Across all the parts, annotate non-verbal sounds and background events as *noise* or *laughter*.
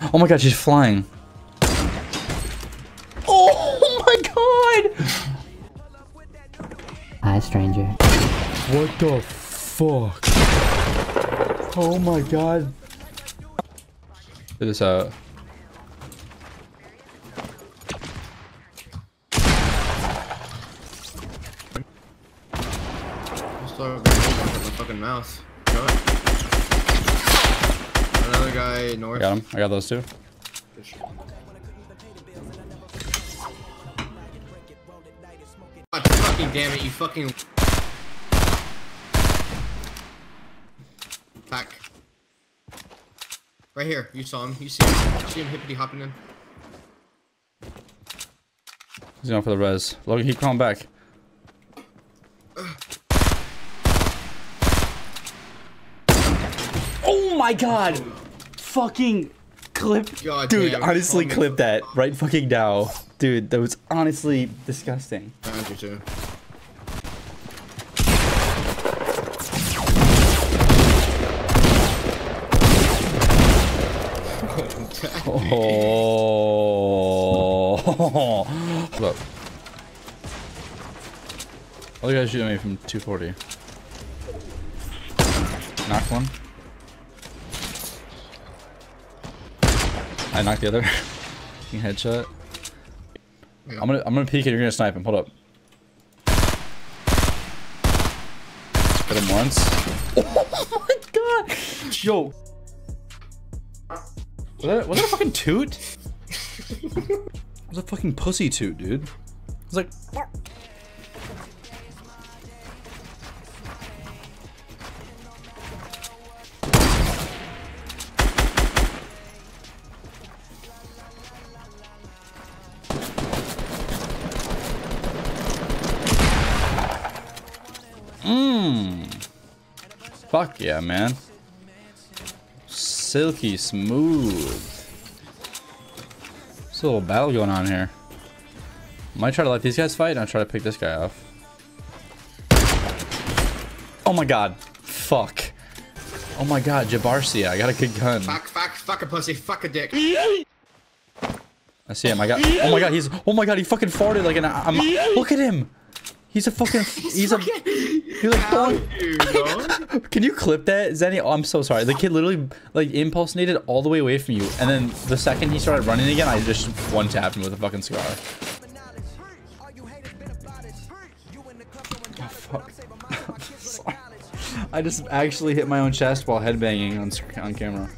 Oh my god, she's flying. Oh my god! Hi, stranger. What the fuck? Oh my god. Get this out. Just throw a grenade the fucking mouse. Go it. Another guy I got him. I got those two. God fucking damn it, you fucking. Back. Right here, you saw him. You see him. You see him hippity hopping in. He's going for the res. Logan, keep calling back. Oh my god! Fucking clip. God Dude, damn, honestly, call me. clip that right fucking now. Dude, that was honestly disgusting. Found you too. Oh. Look. Other guys shooting me from 240. Knock one. I knocked the other. *laughs* Headshot. Yeah. I'm gonna I'm gonna peek and you're gonna snipe him. Hold up. Hit him once. *laughs* Oh my god! Yo. Was that, was that a fucking toot? *laughs* It was a fucking pussy toot, dude. It was like. Mmm. Fuck yeah, man. Silky smooth. There's a little battle going on here. Might try to let these guys fight and I'll try to pick this guy off. Oh my god. Fuck. Oh my god, Jabarcia. I got a good gun. Fuck, fuck, fuck a pussy, fuck a dick. I see him. I got. Oh my god, he's. Oh my god, he fucking farted like an. I'm, look at him. He's a fucking. *laughs* He's a. He's like. How throwing- you, dog? *laughs* Can you clip that, Zenny? Oh, I'm so sorry. The kid literally like impulsionated all the way away from you, and then the second he started running again, I just one tapped him with a fucking scar. Oh, fuck. Sorry. *laughs* I just actually hit my own chest while headbanging on on camera.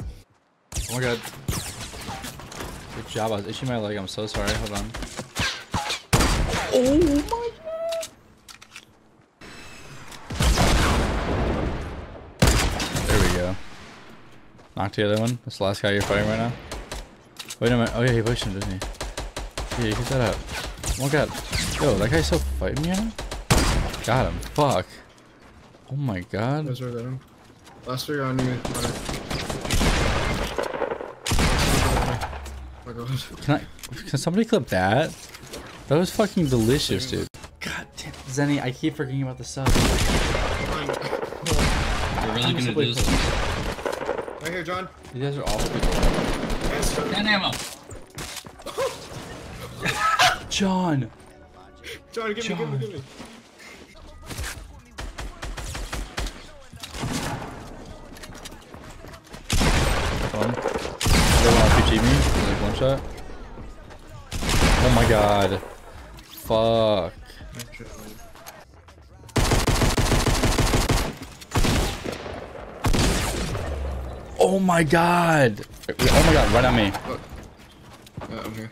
Oh my god. Good job. I was itching my leg. I'm so sorry. Hold on. Oh my god. There we go. Knocked the other one. That's the last guy you're fighting right now. Wait a minute. Oh yeah, he pushed him, didn't he? Yeah, you get that up. Oh my god. Yo, that guy's still fighting me right now? Got him. Fuck. Oh my god. Those are them. Last three on you. on it. Oh my god. Can I? Can somebody clip that? That was fucking delicious, dude. God damn, Zenny, I keep forgetting about the sub. We're really gonna do this. On. Right here, John. You guys are awful people. Yes, John. And ammo. *laughs* John. John, give me, give me, give me. One. They want to RPG me. Like one shot. Oh my god. Fuck. Oh my god. Oh my god, right on me. Uh, I'm here.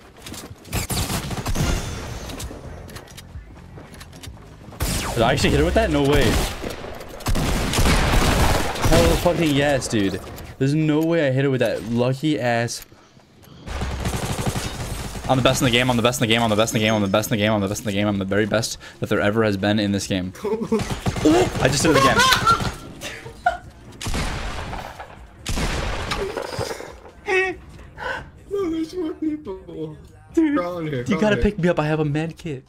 Did I actually hit her with that? No way. Hell fucking yes, dude. There's no way I hit her with that lucky ass. I'm the best in the game, I'm the best in the game, I'm the best in the game, I'm the best in the game, I'm the best in the game, I'm the very best that there ever has been in this game. *laughs* I just did it again. People. Dude, here. You gotta here. pick me up, I have a med kit.